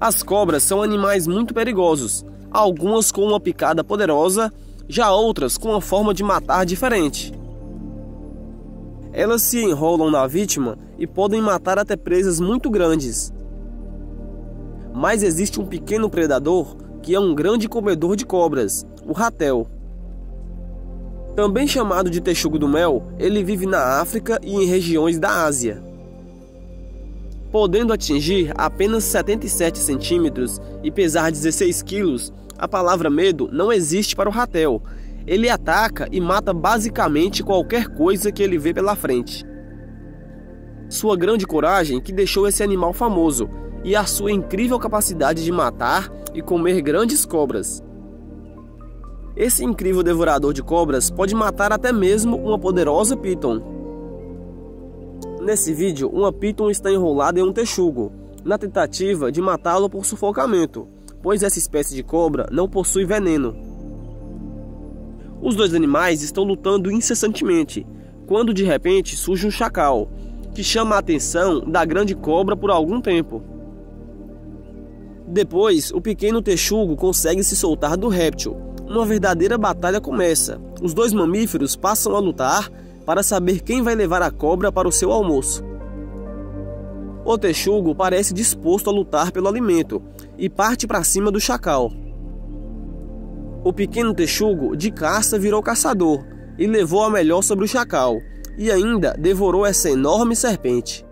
As cobras são animais muito perigosos, algumas com uma picada poderosa, já outras com uma forma de matar diferente. Elas se enrolam na vítima e podem matar até presas muito grandes. Mas existe um pequeno predador que é um grande comedor de cobras, o ratel. Também chamado de texugo do mel, ele vive na África e em regiões da Ásia podendo atingir apenas 77 centímetros e pesar 16 quilos, a palavra medo não existe para o ratel. Ele ataca e mata basicamente qualquer coisa que ele vê pela frente. Sua grande coragem que deixou esse animal famoso e a sua incrível capacidade de matar e comer grandes cobras. Esse incrível devorador de cobras pode matar até mesmo uma poderosa piton. Nesse vídeo, uma piton está enrolada em um texugo, na tentativa de matá-lo por sufocamento, pois essa espécie de cobra não possui veneno. Os dois animais estão lutando incessantemente, quando de repente surge um chacal, que chama a atenção da grande cobra por algum tempo. Depois, o pequeno texugo consegue se soltar do réptil. Uma verdadeira batalha começa. Os dois mamíferos passam a lutar para saber quem vai levar a cobra para o seu almoço. O texugo parece disposto a lutar pelo alimento e parte para cima do chacal. O pequeno texugo de caça virou caçador e levou a melhor sobre o chacal, e ainda devorou essa enorme serpente.